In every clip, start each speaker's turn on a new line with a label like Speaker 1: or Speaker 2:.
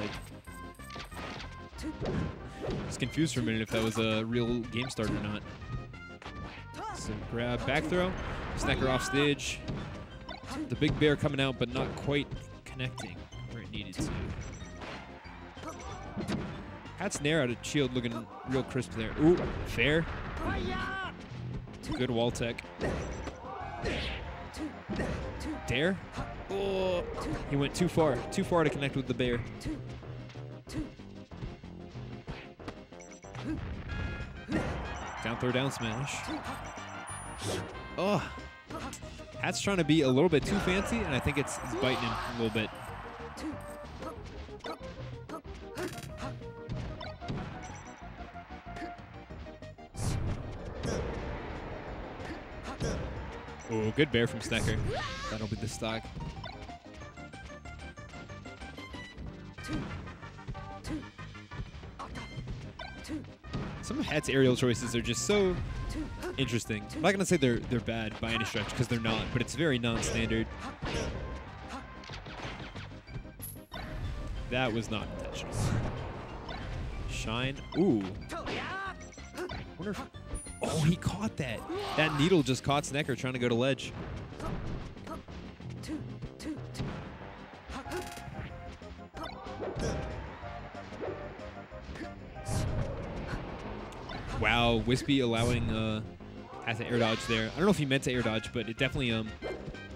Speaker 1: like I was confused for a minute if that was a real game start or not. So grab, back throw, Sneker off stage. The big bair coming out, but not quite connecting where it needed to. Hat's Nair out of shield looking real crisp there. Ooh, fair. Good wall tech. Dair? Oh, he went too far. Too far to connect with the bair. Down throw, down smash. Oh. Hat's trying to be a little bit too fancy, and I think it's, it's biting him a little bit. Oh, good bair from Sneker. That'll be the stock. Hat's aerial choices are just so interesting. I'm not gonna say they're they're bad by any stretch because they're not, but it's very non-standard. That was not intentional. Shine. Ooh. If. Oh, he caught that. That needle just caught Sneker trying to go to ledge. Wow, Whispy allowing uh, has an air dodge there. I don't know if he meant to air dodge, but it definitely um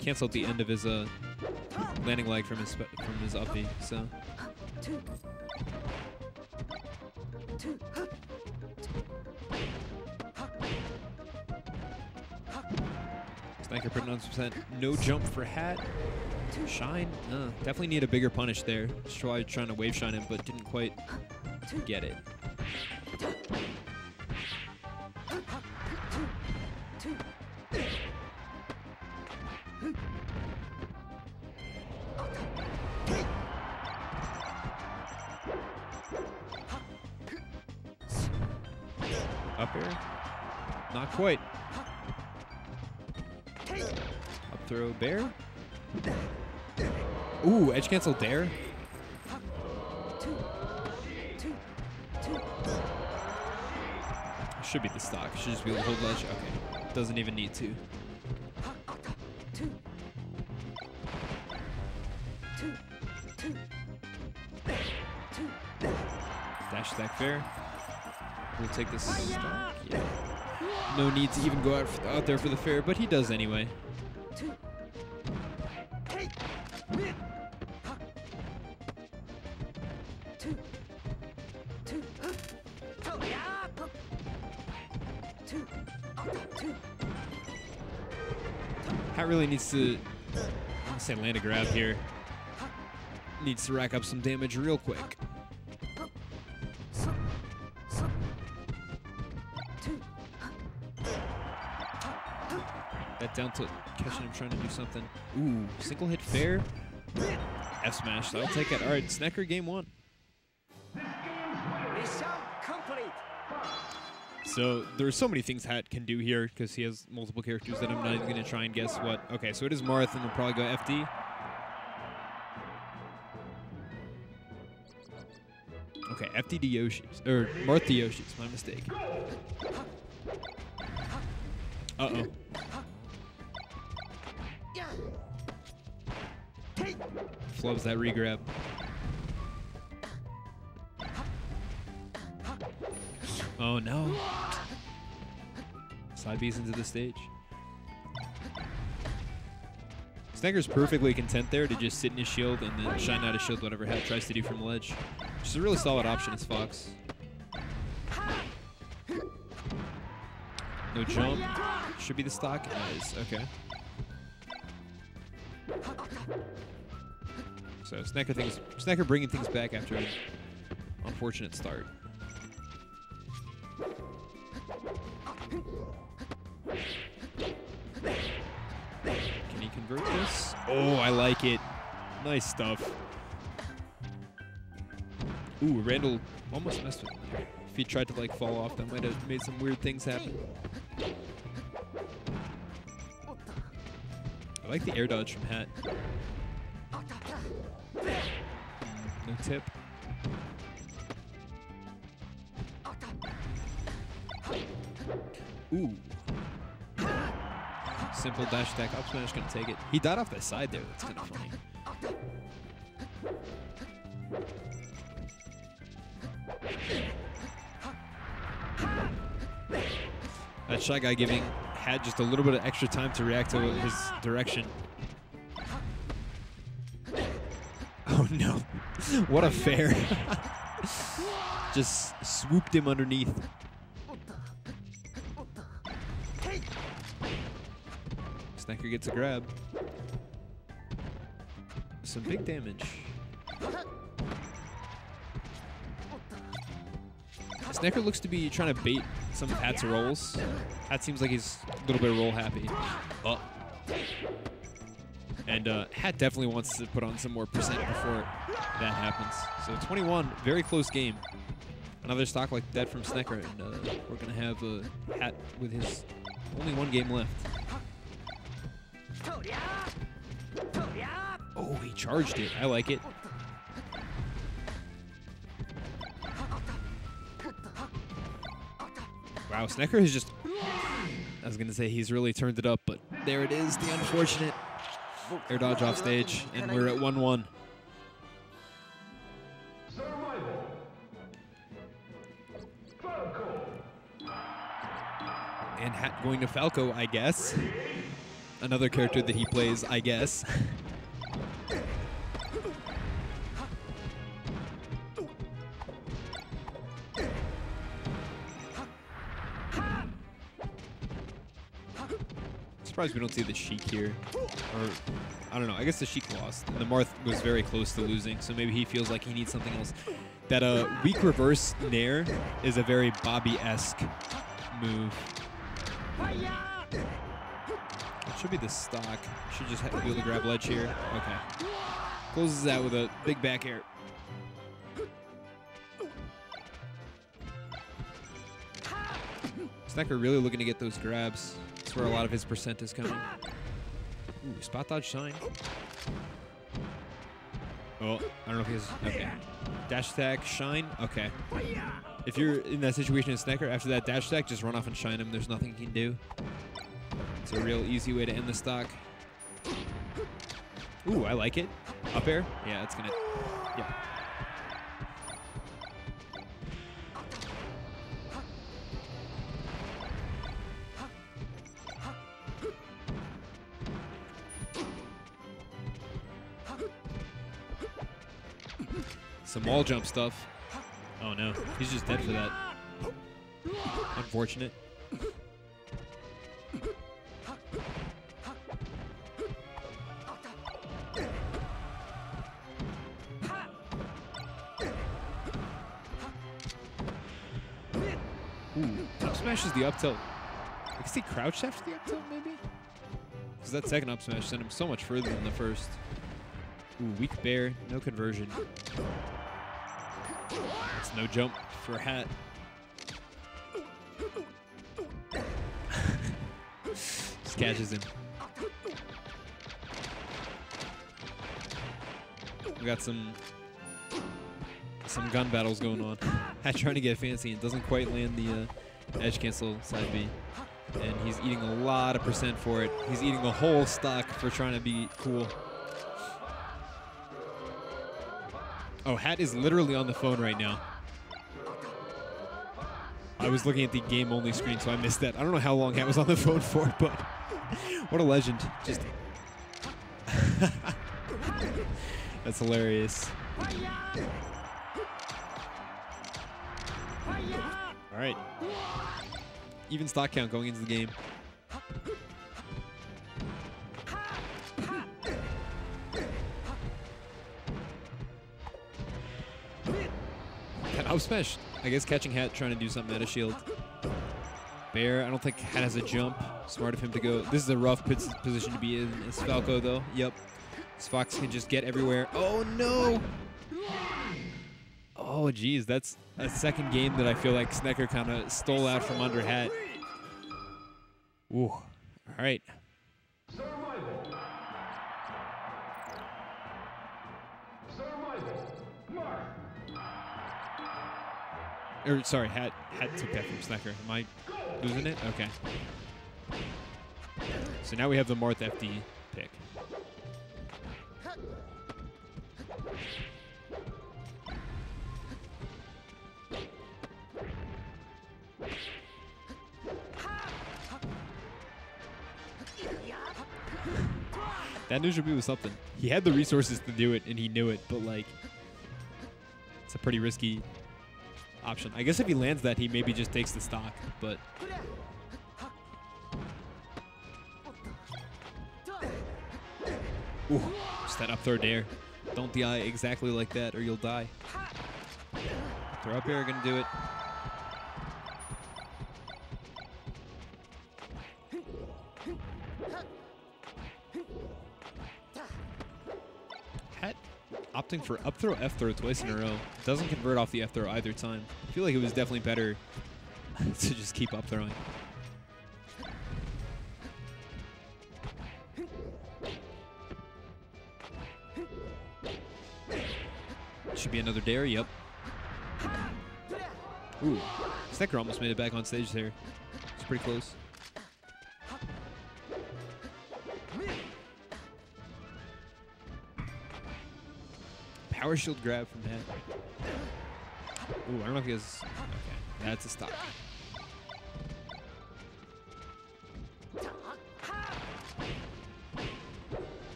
Speaker 1: canceled the end of his uh landing leg from his from his up. So. Sneker putting on percent. No jump for Hat. Shine. Uh, definitely need a bigger punish there. Tried trying to wave shine him, but didn't quite get it. Up air? Not quite. Up throw bair. Ooh, edge cancel dair. Should be the stock. Should just be able to hold ledge. Okay. Doesn't even need to. Dash stack fair. We'll take this stock. Yeah. No need to even go out, out there for the fair, but he does anyway. Hat really needs to, I say land a grab here. Needs to rack up some damage real quick. That down tilt catching him trying to do something. Ooh, single hit fair. F smash, that'll take it. All right, Sneker game one. So there's so many things Hat can do here because he has multiple characters that I'm not even going to try and guess what. Okay, so it is Marth and we'll probably go FD. Okay, FD to Yoshi's. Or Marth to Yoshi's, my mistake. Uh-oh. Flubs that regrab. Oh no. Side B's into the stage. Sneker's perfectly content there to just sit in his shield and then shine out his shield whatever Hat tries to do from the ledge. Which is a really solid option as Fox. No jump. Should be the stock. Nice. Okay. So Sneker things, Sneker bringing things back after an unfortunate start. Can he convert this? Oh, I like it. Nice stuff. Ooh, Randall almost messed with him. If he tried to like fall off, that might have made some weird things happen. I like the air dodge from Hat. No tip. Ooh. Simple dash attack. Up smash gonna take it. He died off the side there. That's kind of funny. That Shy Guy giving Hat just a little bit of extra time to react to his direction. Oh no. what a fair. just swooped him underneath. Sneker gets a grab. Some big damage. Sneker looks to be trying to bait some of rolls. Hat seems like he's a little bit roll happy. Oh. And uh, Hat definitely wants to put on some more percent before that happens. So 21, very close game. Another stock like that from Sneker, and uh, we're going to have a Hat with his only one game left. Charged it. I like it. Wow, Sneker has just... I was going to say he's really turned it up, but there it is, the unfortunate air dodge off stage, and we're at 1-1. And going to Falco, I guess. Another character that he plays, I guess. Surprised we don't see the Sheik here. Or, I don't know. I guess the Sheik lost. And the Marth was very close to losing, so maybe he feels like he needs something else. That uh, weak reverse Nair is a very Bobby-esque move. It should be the stock. Should just be able to grab ledge here. Okay. Closes that with a big back air. Sneker really looking to get those grabs. That's where a lot of his percent is coming. Ooh, spot dodge shine. Oh, I don't know if he's okay. Dash attack, shine. Okay. If you're in that situation as Sneker, after that dash attack, just run off and shine him. There's nothing he can do. It's a real easy way to end the stock. Ooh, I like it. Up air? Yeah, it's gonna. Yeah. Some wall jump stuff. Oh no, he's just dead for that. Unfortunate. Ooh, up smash is the up tilt. I guess he crouched after the up tilt, maybe? Because that second up smash sent him so much further than the first. Ooh, weak bair, no conversion. No jump for Hat. Just catches him. We got some some gun battles going on. Hat trying to get fancy and doesn't quite land the uh, edge cancel side B. And he's eating a lot of percent for it. He's eating the whole stock for trying to be cool. Oh, Hat is literally on the phone right now. I was looking at the game-only screen, so I missed that. I don't know how long Hat was on the phone for, but what a legend. Just That's hilarious. All right. Even stock count going into the game. Up smash. I guess catching Hat trying to do something out of shield. Bair, I don't think Hat has a jump. Smart of him to go. This is a rough position to be in. It's Falco, though. Yep. This Fox can just get everywhere. Oh, no! Oh, geez. That's a second game that I feel like Sneker kind of stole out from under Hat. Ooh. All right. Or sorry, Hat Hat took that from Sneker. Am I losing it? Okay. So now we have the Marth FD pick. That neutral B was something. He had the resources to do it, and he knew it, but like, it's a pretty risky option. I guess if he lands that, he maybe just takes the stock, but Ooh, just that up throw dair. Don't DI exactly like that, or you'll die. Throw up air, gonna do it. Opting for up throw, F throw twice in a row. Doesn't convert off the F throw either time. I feel like it was definitely better to just keep up throwing. Should be another dair, yep. Ooh, Sneker almost made it back on stage there. It's pretty close. Power shield grab from Hat. Ooh, I don't know if he has. Okay, that's a stop. All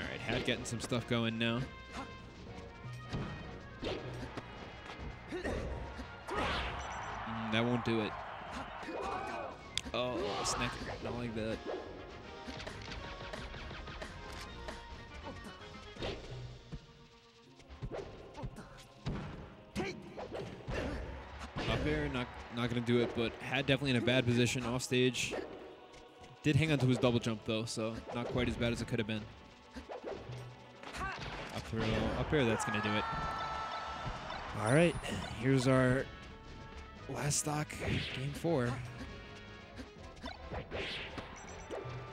Speaker 1: right, Hat getting some stuff going now. That won't do it. Oh, Sneker, not like that. Up air, not not gonna do it, but Hat definitely in a bad position off stage. Did hang on to his double jump though, so not quite as bad as it could have been. Up throw, up air, that's gonna do it. All right, here's our last stock, game four.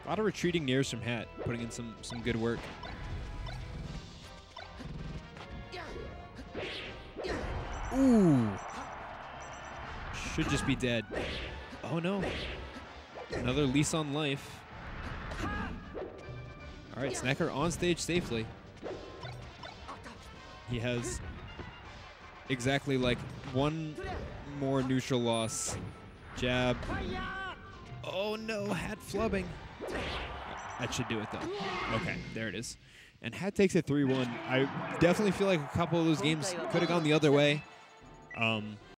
Speaker 1: A lot of retreating nairs from Hat, putting in some some good work. Ooh. Should just be dead. Oh no. Another lease on life. All right, Sneker on stage safely. He has exactly like one more neutral loss. Jab. Oh no, Hat flubbing. That should do it though. Okay, there it is. And Hat takes it 3-1. I definitely feel like a couple of those games could have gone the other way. Um,